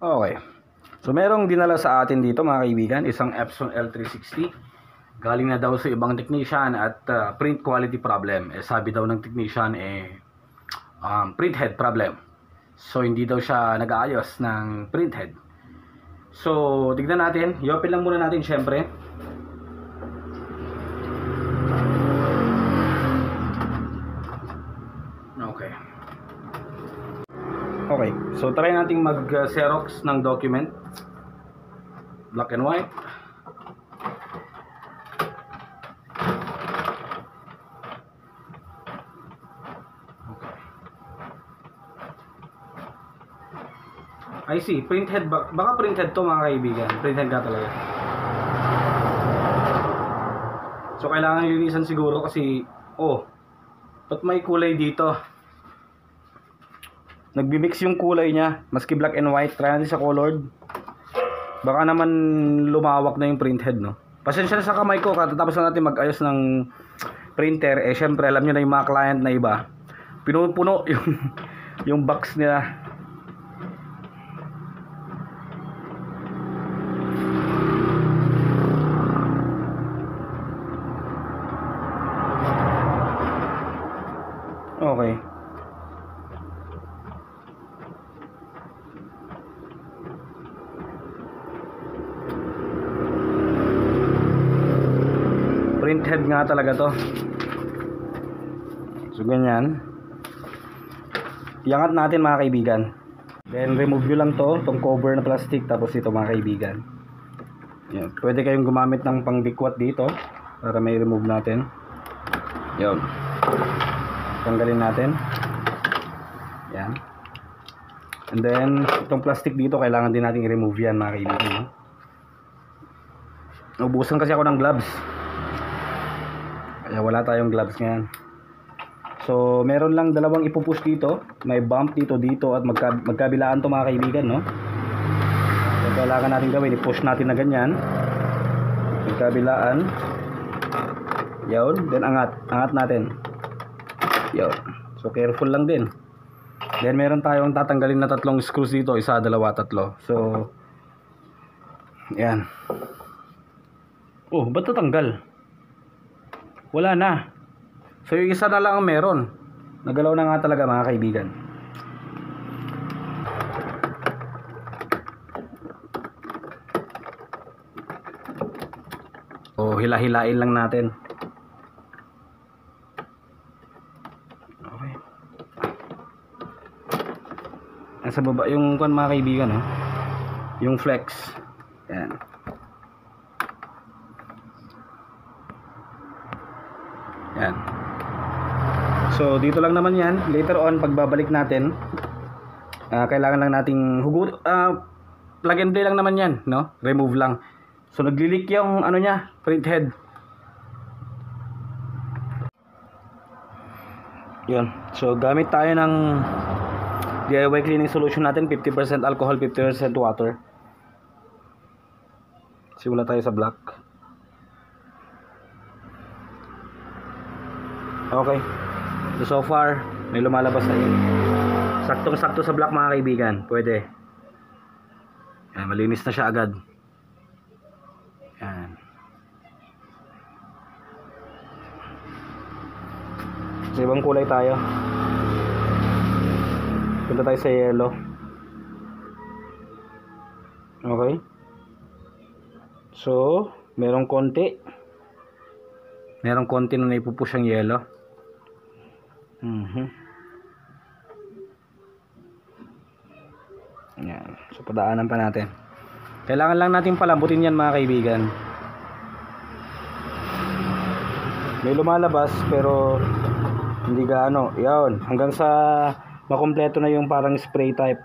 Okay. So merong dinala sa atin dito mga kaibigan, isang Epson L360. Galing na daw sa ibang technician at uh, print quality problem. Eh, sabi daw ng technician eh um, print head problem. So hindi daw siya nag-aayos ng print head. So tignan natin, i-open lang muna natin syempre. Okay. Okay, so try nating mag-xerox ng document. Black and white. Okay. I see, printhead ba? Baka printhead to mga kaibigan. Printhead ka talaga. So kailangan linisan siguro kasi oh, ba't may kulay dito? Nagbi-mix yung kulay niya, maski black and white, try natin sa colored. Baka naman lumawak na yung printhead, no? Pasensya na sa kamay ko, katatapos na natin mag-ayos ng printer, eh syempre alam niyo na yung mga client na iba, pinupuno yung yung box nila. Okay. Print head nga talaga to. So ganyan. Iangat natin mga kaibigan. Then remove nyo lang to itong cover na plastic tapos ito mga kaibigan. Yan. pwede kayong gumamit ng pangdikwat dito para may remove natin. Yun. Tanggalin natin. Yan. And then itong plastic dito kailangan din natin i-remove yan mga kaibigan ubusan kasi ako ng gloves kaya wala tayong gloves ngayon. So, meron lang dalawang ipupush dito. May bump dito dito at magka, magkabilaan to mga kaibigan, no? So, kailangan natin gawin, i-push natin na ganyan. Magkabilaan. Yun, then angat, angat natin. Yun. So, careful lang din. Then meron tayong tatanggalin na tatlong screws dito, isa, dalawa, tatlo. So, yan. Oh, ba't tatanggal? Wala na. So yung isa na lang ang meron. Nagalaw na nga talaga mga kaibigan. O hila-hilain lang natin. Okay. Nasa baba yung kwan mga kaibigan, oh. Yung flex. Yan. So, dito lang naman yan. Later on, pagbabalik natin, ah, kailangan lang nating hugot, ah, plug and play lang naman yan, no? Remove lang. So, naglilik yung, ano niya, print head. Yun. So, gamit tayo ng DIY cleaning solution natin. 50% alcohol, 50% water. Simula tayo sa black. Okay. So, so far, may lumalabas na yun. Saktong-sakto sa black mga kaibigan. Pwede. Yan, malinis na siya agad. Yan. Sa ibang kulay tayo. Punta tayo sa yellow. Okay. So, merong konti. Merong konti na naipupush ang yellow. Mhm. Yan. So, padaanan pa natin. Kailangan lang natin palambutin yan mga kaibigan. May lumalabas pero hindi gaano. Yan. Hanggang sa makompleto na yung parang spray type.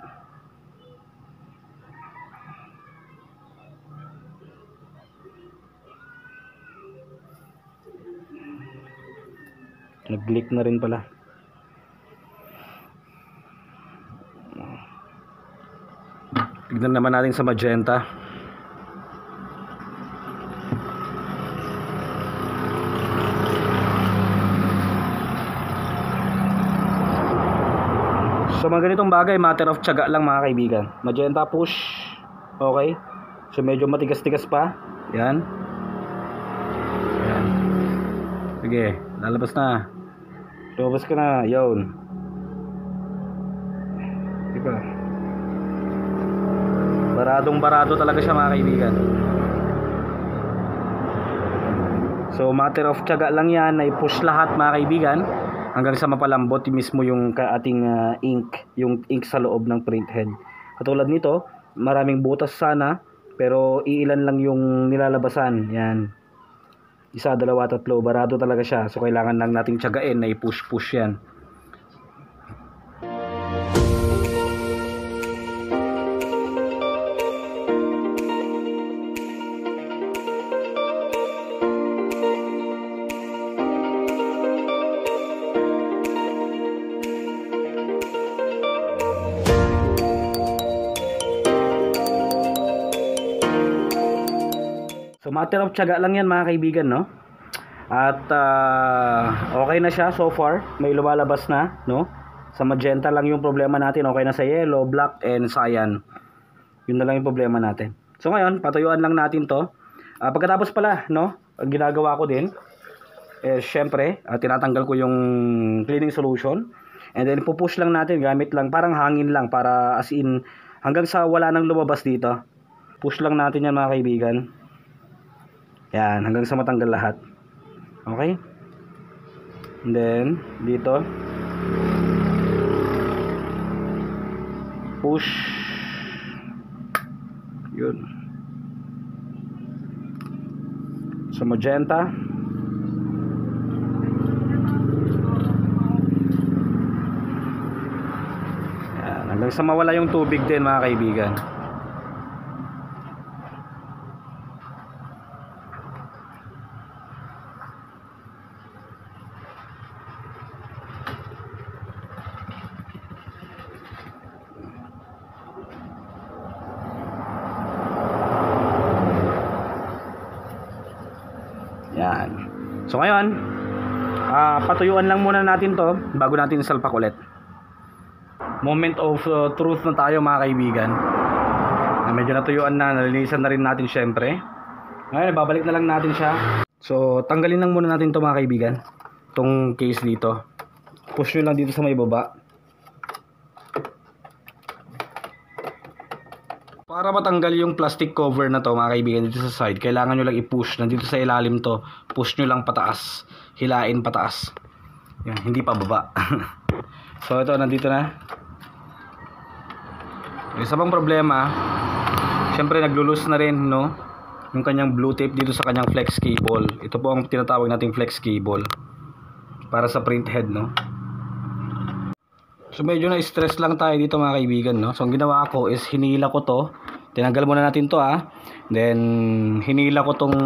Nag-leak na rin pala. Tignan naman natin sa magenta. So mga ganitong bagay, matter of tiyaga lang mga kaibigan. Magenta push. Okay. So medyo matigas-tigas pa. Yan. Yan. Sige, lalabas na. Lumabas ka na. Yun. Diba? Baradong barado talaga siya mga kaibigan. So matter of tiyaga lang yan na i-push lahat mga kaibigan hanggang sa mapalambot mismo yung ating ah, ink, yung ink sa loob ng print head. Katulad nito, maraming butas sana pero iilan lang yung nilalabasan. Yan. Isa, dalawa, tatlo. Barado talaga siya. So kailangan lang nating tiyagain na i-push-push yan. Matter of tiyaga lang yan mga kaibigan no. At ah, okay na siya so far. May lumalabas na no. Sa magenta lang yung problema natin. Okay na sa yellow, black, and cyan. Yun na lang yung problema natin. So ngayon, patuyuan lang natin to. Ah, pagkatapos pala, no, ang ginagawa ko din, eh, syempre, ah, tinatanggal ko yung cleaning solution. And then, pupush lang natin, gamit lang, parang hangin lang, para as in, hanggang sa wala nang lumabas dito. Push lang natin yan mga kaibigan. Yan, hanggang sa matanggal lahat. Okay? And then, dito. Push. Yun. Sa magenta. Yan, hanggang sa mawala yung tubig din mga kaibigan. Yan. So ngayon, ah patuyuan lang muna natin to bago natin isalpak ulit. Moment of uh, truth na tayo mga kaibigan. Na medyo natuyuan na, nalinisan na rin natin syempre. Ngayon, babalik na lang natin siya. So, tanggalin lang muna natin to mga kaibigan. Tong case dito. Push nyo lang dito sa may baba. Para matanggal yung plastic cover na to mga kaibigan dito sa side, kailangan nyo lang i-push. Nandito sa ilalim to, push nyo lang pataas. Hilain pataas. Yan, hindi pa baba. so ito, nandito na. Yung isa pang problema, syempre naglulus na rin, no? Yung kanyang blue tape dito sa kanyang flex cable. Ito po ang tinatawag nating flex cable. Para sa print head, no? So medyo na-stress lang tayo dito mga kaibigan, no? So ang ginawa ko is hinila ko to. Tinanggal muna natin to, ah. Then hinila ko tong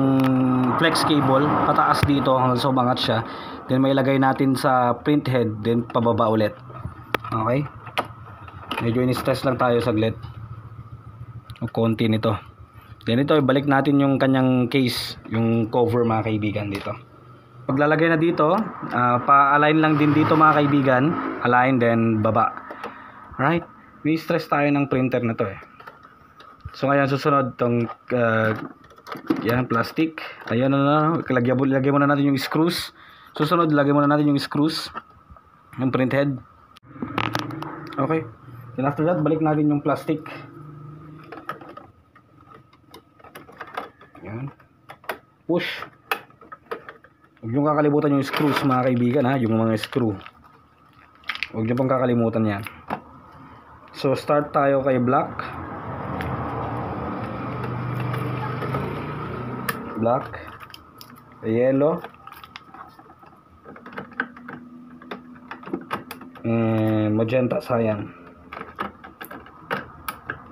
flex cable pataas dito hanggang umangat siya. Then may ilagay natin sa print head, then pababa ulit. Okay? Medyo in-stress lang tayo saglit. O konti nito. Then ito, ibalik natin yung kanyang case, yung cover mga kaibigan dito. Paglalagay na dito, ah, pa-align lang din dito mga kaibigan. Align then baba. Right? May stress tayo ng printer na to eh. So ngayon susunod tong ah, yan plastic. Ayun na na. Lagyan, lagyan muna natin yung screws. Susunod lagyan muna natin yung screws. Yung print head. Okay. Then after that, balik natin yung plastic. Yan. Push. Huwag niyong kakalimutan yung screws mga kaibigan ha. Yung mga screw. Huwag niyo pang kakalimutan yan. So start tayo kay black. Black. Yellow. And magenta cyan.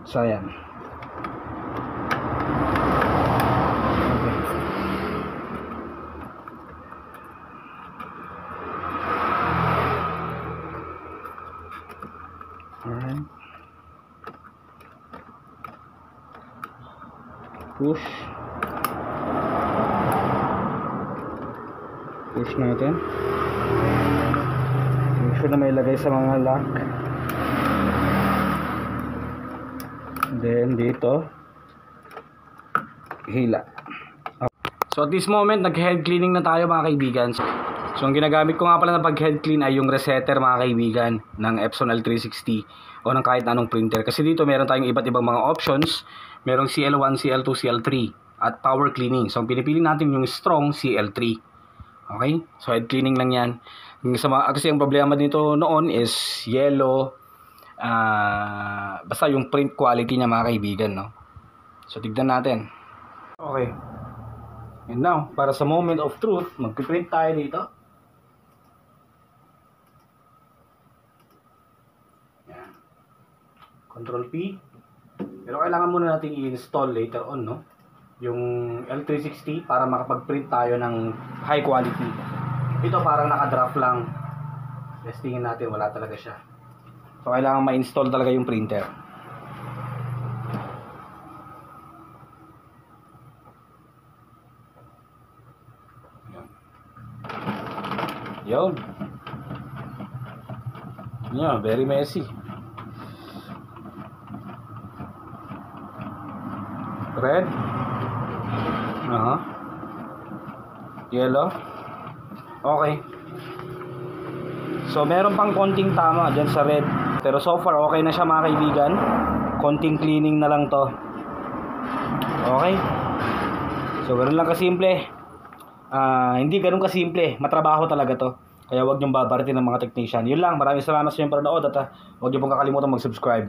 Cyan. Alright. Push. Push natin. Make sure na may lagay sa mga lock. Then dito, hila. So at this moment, nag-head cleaning na tayo mga kaibigan. So ang ginagamit ko nga pala na pag-head clean ay yung resetter mga kaibigan ng Epson L360 o ng kahit anong printer. Kasi dito meron tayong iba't ibang mga options. Merong CL1, CL2, CL3 at power cleaning. So ang pinipili natin yung strong CL3. Okay? So head cleaning lang yan. Kasi ang problema dito noon is yellow, ah basta yung print quality niya mga kaibigan. No? So tignan natin. Okay. And now, para sa moment of truth, magpiprint tayo dito. Yan. Control P. Pero kailangan muna natin i-install later on, no? Yung L360 para makapag-print tayo ng high quality. Ito parang naka-draft lang. Testingin natin, wala talaga siya. So, kailangan ma-install talaga yung printer. Yun. Yeah, very messy. Red. Yellow. Okay. So, meron pang konting tama dyan sa red. Pero so far, okay na siya mga kaibigan. Konting cleaning na lang to. Okay. So, ganun lang kasimple. Ah, hindi ganun kasimple. Matrabaho talaga to. Kaya wag niyong babaratin ng mga technician. Yun lang. Maraming salamat sa inyong panonood at uh, huwag niyo pong kakalimutan mag-subscribe.